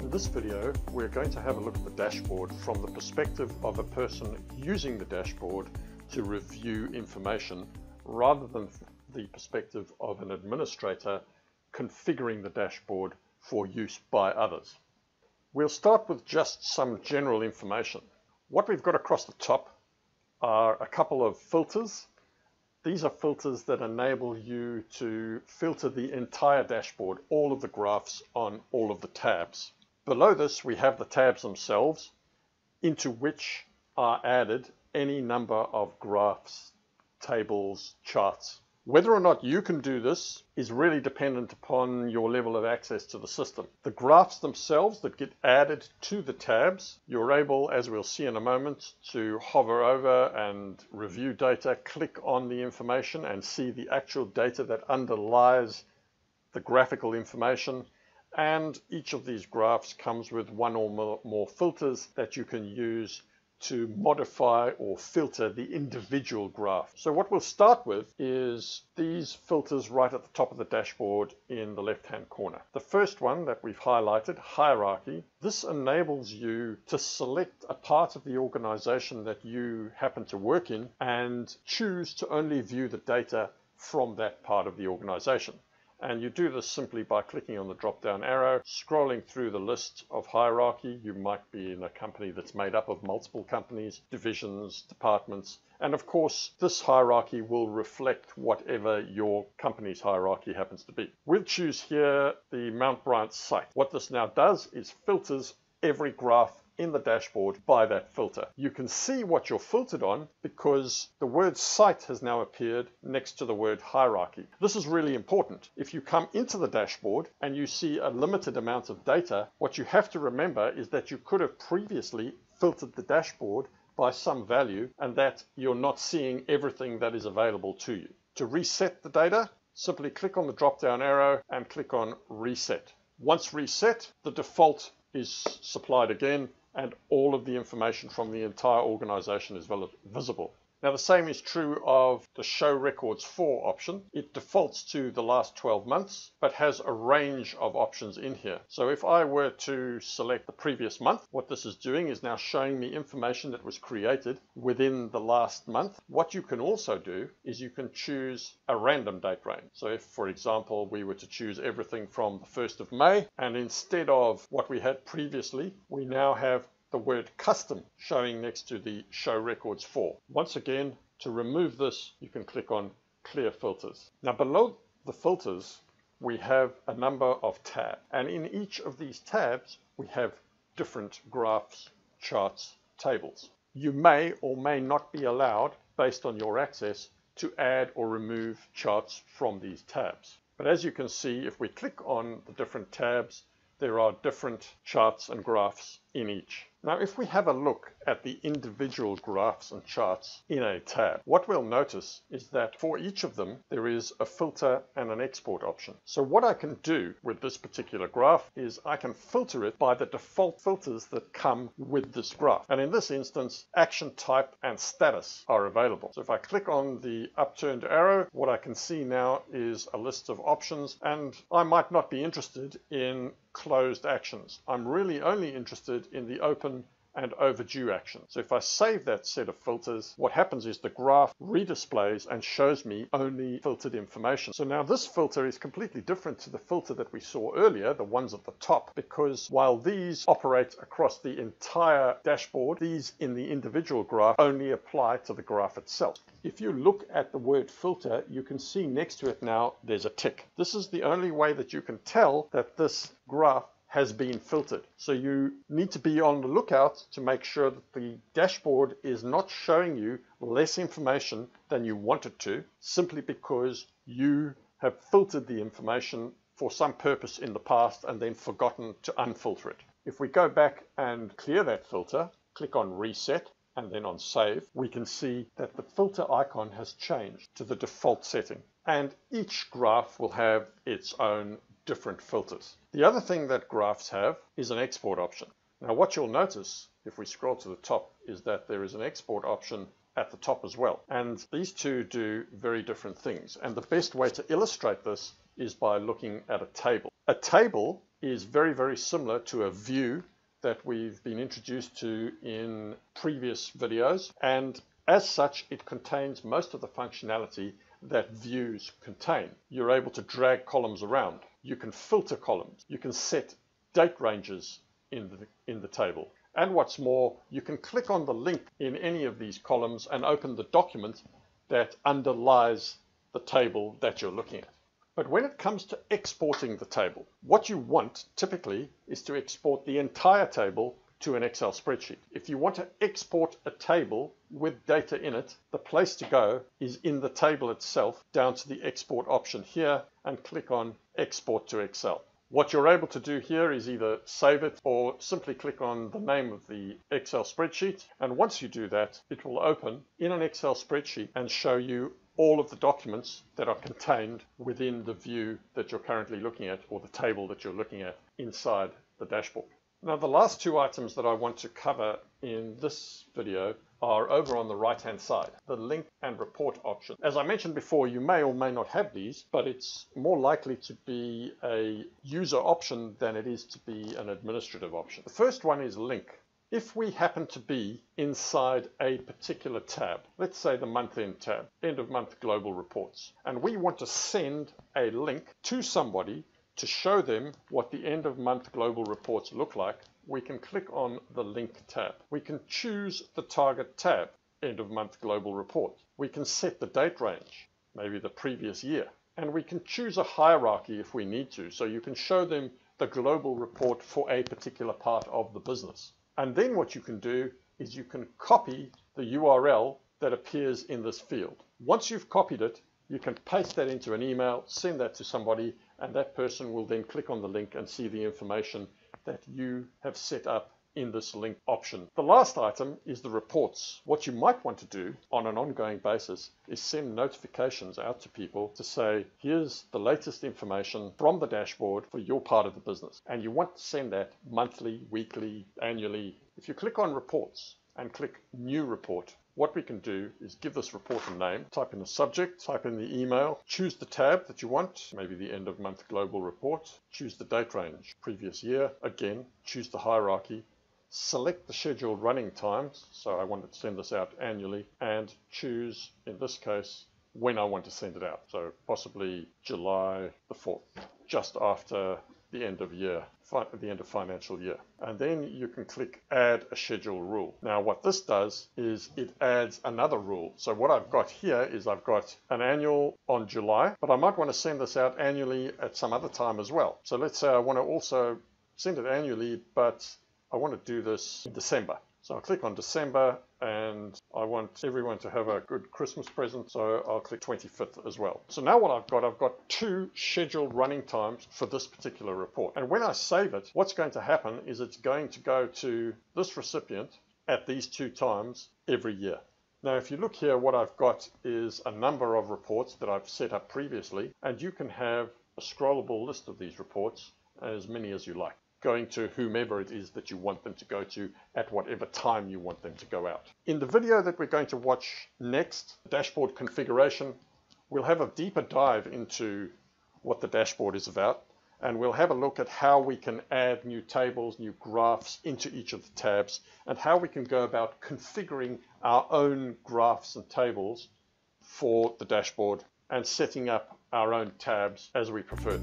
In this video, we're going to have a look at the dashboard from the perspective of a person using the dashboard to review information rather than the perspective of an administrator configuring the dashboard for use by others. We'll start with just some general information. What we've got across the top are a couple of filters. These are filters that enable you to filter the entire dashboard, all of the graphs on all of the tabs. Below this, we have the tabs themselves, into which are added any number of graphs, tables, charts. Whether or not you can do this is really dependent upon your level of access to the system. The graphs themselves that get added to the tabs, you're able, as we'll see in a moment, to hover over and review data, click on the information and see the actual data that underlies the graphical information and each of these graphs comes with one or more, filters that you can use to modify or filter the individual graph. So what we'll start with is these filters right at the top of the dashboard in the left hand corner. The first one that we've highlighted, hierarchy, this enables you to select a part of the organization that you happen to work in and choose to only view the data from that part of the organization. And you do this simply by clicking on the drop down arrow, scrolling through the list of hierarchy. You might be in a company that's made up of multiple companies, divisions, departments. And of course, this hierarchy will reflect whatever your company's hierarchy happens to be. We'll choose here the Mount Bryant site. What this now does is filters every graph in the dashboard by that filter. You can see what you're filtered on because the word site has now appeared next to the word hierarchy. This is really important. If you come into the dashboard and you see a limited amount of data, what you have to remember is that you could have previously filtered the dashboard by some value and that you're not seeing everything that is available to you. To reset the data, simply click on the drop down arrow and click on reset. Once reset, the default is supplied again and all of the information from the entire organization is visible. Now the same is true of the show records for option. It defaults to the last 12 months, but has a range of options in here. So if I were to select the previous month, what this is doing is now showing me information that was created within the last month. What you can also do is you can choose a random date range. So if, for example, we were to choose everything from the 1st of May, and instead of what we had previously, we now have the word custom showing next to the show records for. Once again, to remove this, you can click on clear filters. Now below the filters, we have a number of tabs. And in each of these tabs, we have different graphs, charts, tables. You may or may not be allowed, based on your access, to add or remove charts from these tabs. But as you can see, if we click on the different tabs, there are different charts and graphs in each. Now, if we have a look at the individual graphs and charts in a tab, what we'll notice is that for each of them, there is a filter and an export option. So what I can do with this particular graph is I can filter it by the default filters that come with this graph. And in this instance, action type and status are available. So if I click on the upturned arrow, what I can see now is a list of options, and I might not be interested in closed actions. I'm really only interested in the open and overdue action. So if I save that set of filters, what happens is the graph redisplays and shows me only filtered information. So now this filter is completely different to the filter that we saw earlier, the ones at the top, because while these operate across the entire dashboard, these in the individual graph only apply to the graph itself. If you look at the word filter, you can see next to it now there's a tick. This is the only way that you can tell that this graph has been filtered. So you need to be on the lookout to make sure that the dashboard is not showing you less information than you want it to, simply because you have filtered the information for some purpose in the past and then forgotten to unfilter it. If we go back and clear that filter, click on reset and then on save, we can see that the filter icon has changed to the default setting. And each graph will have its own different filters. The other thing that graphs have is an export option. Now what you'll notice if we scroll to the top is that there is an export option at the top as well. And these two do very different things. And the best way to illustrate this is by looking at a table. A table is very, very similar to a view that we've been introduced to in previous videos. And as such, it contains most of the functionality that views contain. You're able to drag columns around. You can filter columns. You can set date ranges in the, in the table. And what's more, you can click on the link in any of these columns and open the document that underlies the table that you're looking at. But when it comes to exporting the table, what you want typically is to export the entire table to an Excel spreadsheet. If you want to export a table with data in it, the place to go is in the table itself down to the export option here and click on export to Excel. What you're able to do here is either save it or simply click on the name of the Excel spreadsheet. And once you do that, it will open in an Excel spreadsheet and show you all of the documents that are contained within the view that you're currently looking at or the table that you're looking at inside the dashboard. Now the last two items that I want to cover in this video are over on the right hand side, the link and report option. As I mentioned before, you may or may not have these, but it's more likely to be a user option than it is to be an administrative option. The first one is link. If we happen to be inside a particular tab, let's say the month end tab, end of month global reports, and we want to send a link to somebody to show them what the end of month global reports look like, we can click on the link tab. We can choose the target tab, end of month global report. We can set the date range, maybe the previous year. And we can choose a hierarchy if we need to. So you can show them the global report for a particular part of the business. And then what you can do is you can copy the URL that appears in this field. Once you've copied it, you can paste that into an email, send that to somebody, and that person will then click on the link and see the information that you have set up in this link option. The last item is the reports. What you might want to do on an ongoing basis is send notifications out to people to say, here's the latest information from the dashboard for your part of the business. And you want to send that monthly, weekly, annually. If you click on reports and click new report, what we can do is give this report a name, type in the subject, type in the email, choose the tab that you want, maybe the end of month global report, choose the date range, previous year, again, choose the hierarchy, select the scheduled running times, so I want to send this out annually, and choose, in this case, when I want to send it out. So possibly July the 4th, just after the end of year, the end of financial year. And then you can click add a schedule rule. Now what this does is it adds another rule. So what I've got here is I've got an annual on July, but I might want to send this out annually at some other time as well. So let's say I want to also send it annually, but I want to do this in December. So I'll click on December and I want everyone to have a good Christmas present. So I'll click 25th as well. So now what I've got, I've got two scheduled running times for this particular report. And when I save it, what's going to happen is it's going to go to this recipient at these two times every year. Now, if you look here, what I've got is a number of reports that I've set up previously, and you can have a scrollable list of these reports, as many as you like going to whomever it is that you want them to go to at whatever time you want them to go out. In the video that we're going to watch next, dashboard configuration, we'll have a deeper dive into what the dashboard is about and we'll have a look at how we can add new tables, new graphs into each of the tabs and how we can go about configuring our own graphs and tables for the dashboard and setting up our own tabs as we prefer.